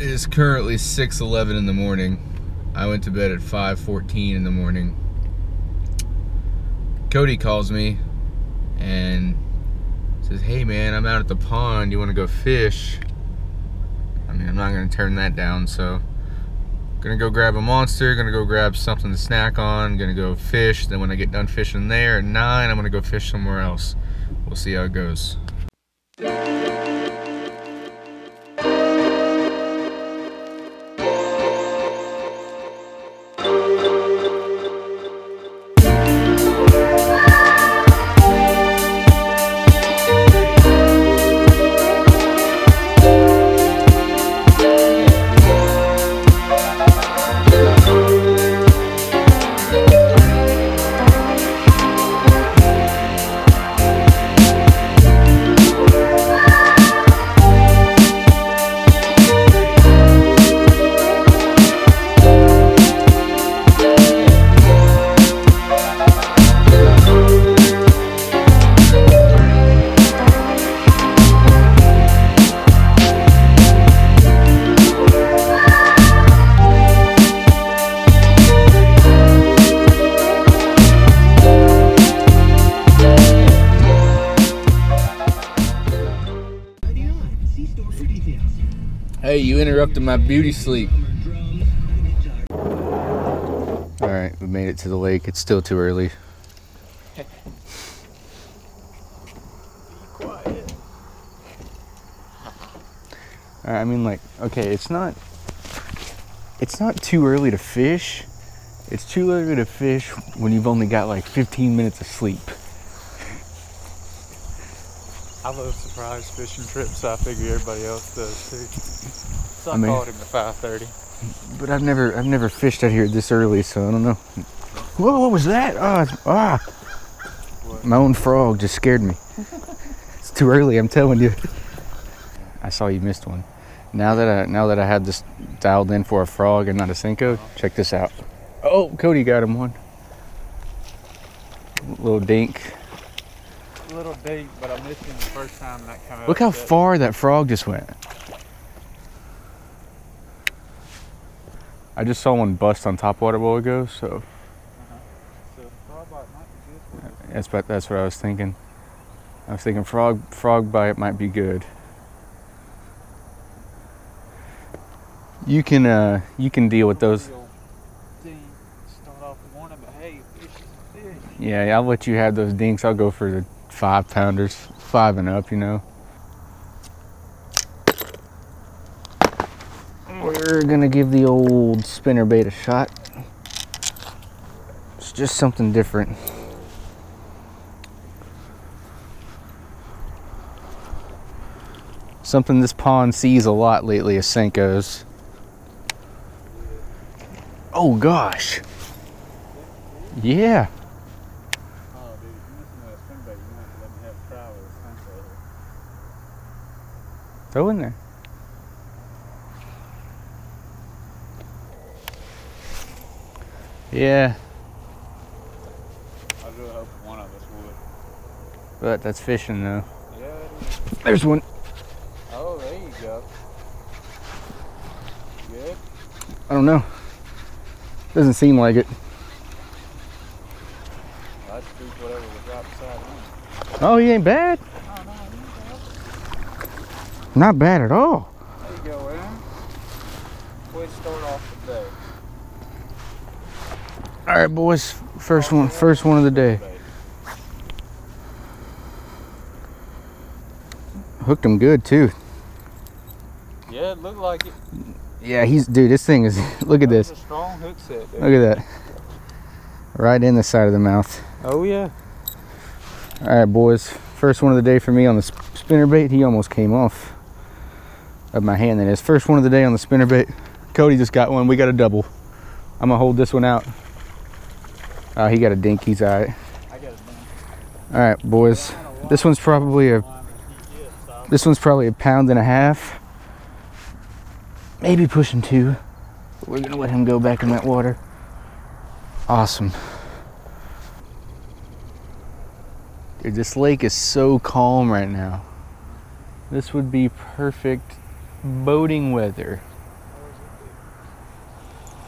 It is currently 6:11 in the morning. I went to bed at 5:14 in the morning. Cody calls me and says, "Hey man, I'm out at the pond. You want to go fish?" I mean, I'm not going to turn that down, so gonna go grab a monster, gonna go grab something to snack on, gonna go fish. Then when I get done fishing there at 9, I'm gonna go fish somewhere else. We'll see how it goes. Interrupted my beauty sleep. All right, we made it to the lake. It's still too early. I mean, like, okay, it's not, it's not too early to fish. It's too early to fish when you've only got like 15 minutes of sleep. I love surprise fishing trips, so I figure everybody else does too. So I, I mean- called him at 5:30. But I've never, I've never fished out here this early, so I don't know. Whoa, what was that? It's- ah. What? My own frog just scared me. it's too early, I'm telling you. I saw you missed one. Now that I, now that I have this dialed in for a frog and not a Senko, check this out. Oh, Cody got him one. Little dink. Little deep, but I missed him the first time that came out. Look how far that frog just went. I just saw one bust on top water a while ago, so So frog bite might be good for you. That's what that's what I was thinking. I was thinking frog frog bite might be good. You can uh you can deal with those. Real deep, Start off the morning, but hey, fish is fish. Yeah, I'll let you have those dinks. I'll go for the five pounders, five and up. You know. We're gonna give the old spinner bait a shot. It's just something different. Something this pond sees a lot lately is Senkos. Oh gosh. Yeah. Oh, dude, if you miss me with a spin bait, you might have to let me have a try with a sunset. Throw in there. Yeah, I really hoping one of us would. but that's fishing though. Yeah. There's one. Oh, there you go. Good. I don't know. Doesn't seem like it. I'd whatever was right beside him. Oh, he ain't bad. Not bad at all. There you go, Aaron. Start off the day. All right, boys. First one, first one of the day. Hooked him good too. Yeah, it looked like it. Yeah, he's dude. This thing is. Look at That this. a strong hook set, dude. Look at that. Right in the side of the mouth. Oh, yeah. All right, boys. First one of the day for me on the spinner bait. He almost came off of my hand. That is first one of the day on the spinner bait. Cody just got one. We got a double. I'm gonna hold this one out. Uh, he got a dink. He's all right. All right, boys. This one's probably a this one's probably a pound and a half, maybe pushing two. We're gonna let him go back in that water. Awesome. Dude, this lake is so calm right now. This would be perfect boating weather.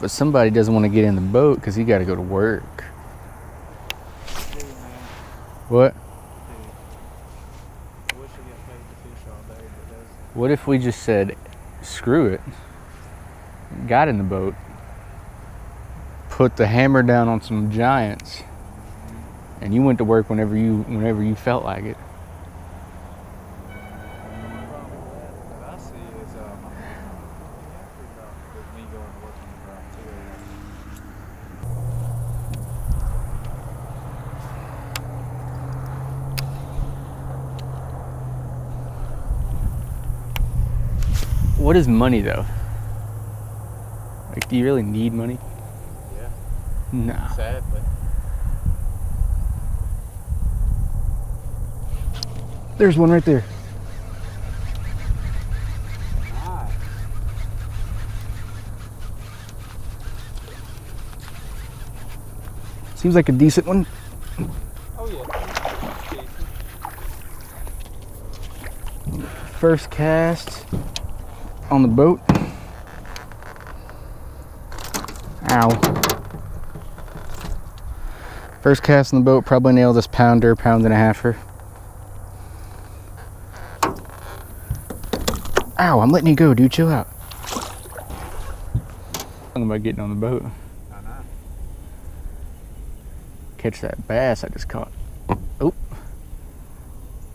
but somebody doesn't want to get in the boat because he got to go to work. Dude. What? What if we just said, screw it, got in the boat, put the hammer down on some giants, and you went to work whenever you whenever you felt like it. What I see is um, with me going to work on the ground too. What is money though? Like, do you really need money? Yeah, No. sadly. There's one right there. Nice. Seems like a decent one. Oh yeah. First cast on the boat. Ow. First cast on the boat, probably nailed this pounder, pound and a halfer. Ow, I'm letting you go, dude. Chill out. Talking about getting on the boat. Catch that bass I just caught. Oh.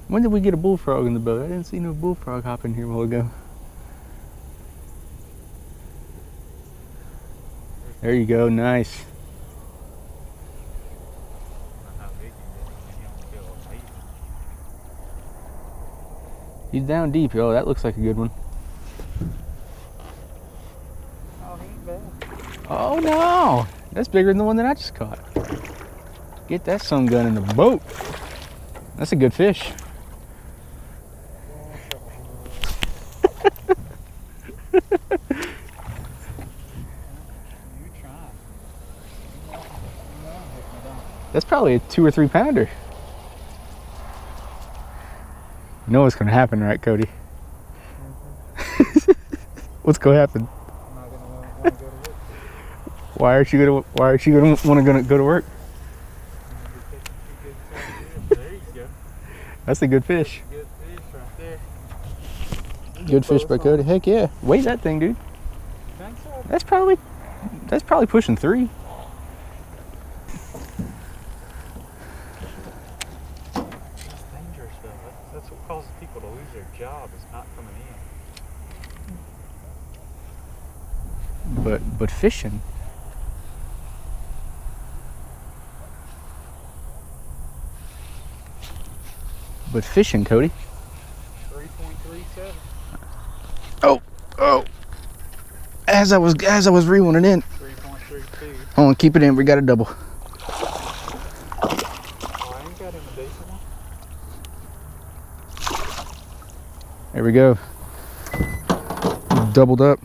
When did we get a bullfrog in the boat? I didn't see no bullfrog hopping here a while ago. There you go, nice. He's down deep, yo. That looks like a good one. Oh no! That's bigger than the one that I just caught. Get that sun gun in the boat. That's a good fish. You trying? No, no, heck no, don't. That's probably a two or three pounder. You know what's gonna happen, right, Cody? what's gonna happen? Gonna go to work. Why aren't you gonna Why aren't you gonna want to go to work? That's a good fish. Good fish right. Good fish by Cody. Heck yeah. Weigh that thing, dude. That's probably that's probably pushing three. It's dangerous though. That's, that's what causes people to lose their job. Is not coming in. But but fishing. But fishing, Cody. Three point three seven. Oh, oh. As I was as I was reeling it in. Three point three two. Hold on, keep it in. We got a double. Oh, got a. There we go. Doubled up.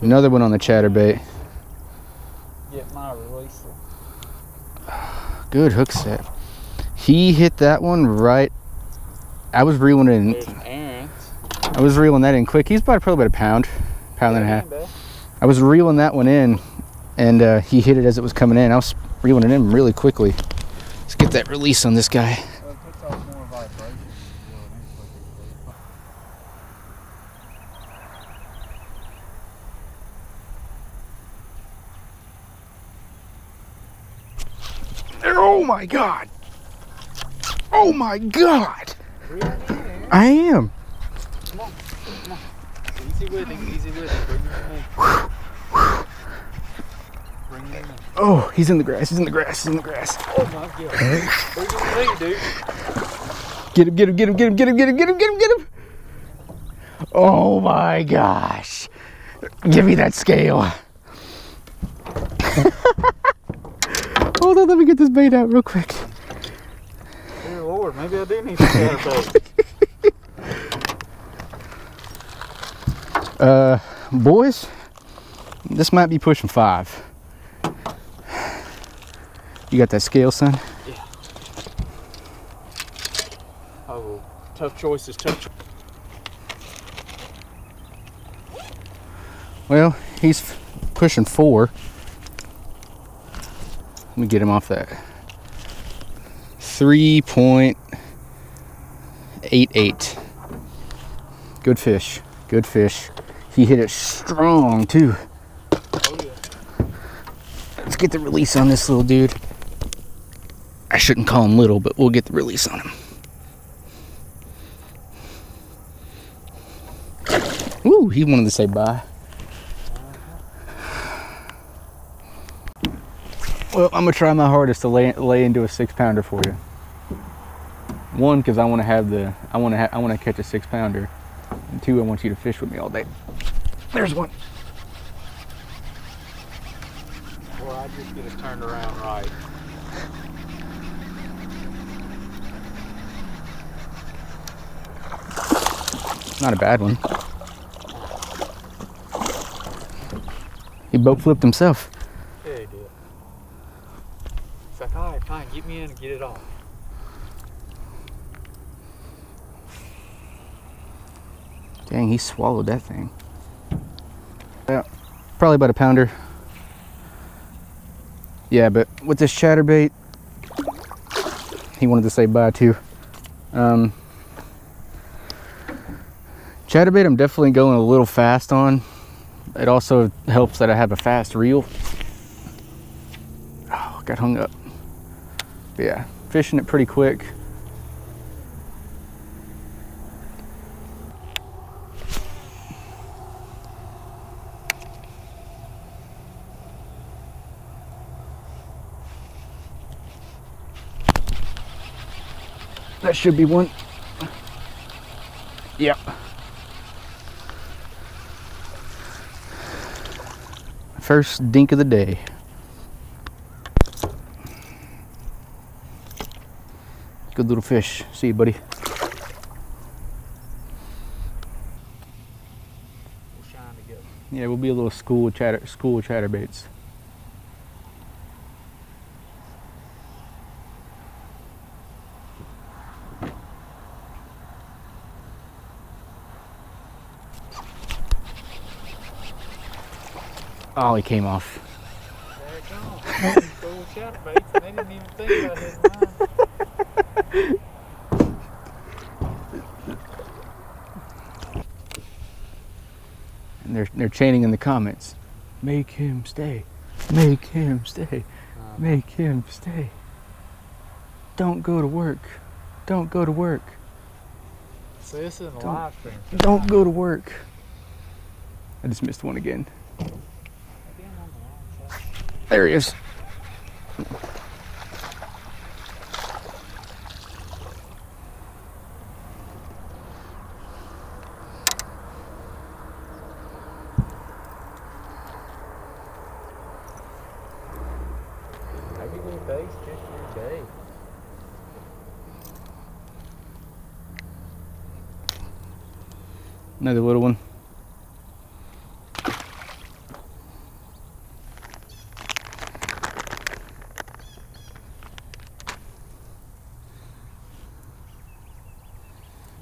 Another one on the chatterbait. Get my release. Good hook set. He hit that one right. I was reeling it in. I was reeling that in quick. He's about probably about a pound, pound and a half. I was reeling that one in, and uh, he hit it as it was coming in. I was reeling it in really quickly. Let's get that release on this guy. Well, it puts off more vibration. than you will in any place. Oh my god! Oh my god! I am. Oh, he's in the grass. He's in the grass. He's in the grass. Oh my god. Get him! Get him! Get him! Get him! Get him! Get him! Get him! Get him! Get him! Oh my gosh! Give me that scale. Hold on, let me get this bait out real quick. Dear Lord, maybe I do need to. Uh, boys, this might be pushing five. You got that scale, son? Yeah. Oh, tough choices, tough choices. Well, he's pushing four. Let me get him off that. 3.88. Good fish. Good fish. He hit it strong too. Oh yeah. Let's get the release on this little dude. I shouldn't call him little, but we'll get the release on him. Ooh, he wanted to say bye. Well, I'm gonna try my hardest to lay, lay into a six pounder for you. One, because I want to have the, I want to, I want to catch a six pounder, and two, I want you to fish with me all day. There's one. Or I just get it turned around right. Not a bad one. He boat flipped himself. It's like, all right, fine, get me in and get it off. Dang, he swallowed that thing. Yeah, probably about a pounder. Yeah, but with this chatterbait, he wanted to say bye too. Um, chatterbait, I'm definitely going a little fast on. It also helps that I have a fast reel. Oh, got hung up. But yeah, fishing it pretty quick. That should be one. Yep. First dink of the day. Good little fish. See you, buddy. Yeah, we'll be a little school chatter school chatterbaits. Oh, he came off. There it goes. Cool chatterbaits, they didn't even think about they're they're chanting in the comments. Make him stay. Make him stay. Um, Make him stay. Don't go to work. Don't go to work. So this isn't a Don't- live stream. Don't go to work. I just missed one again. Again on the wrong side. There he is. Maybe little days, just your day. Another little one.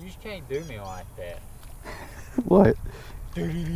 You just can't do me like that. What?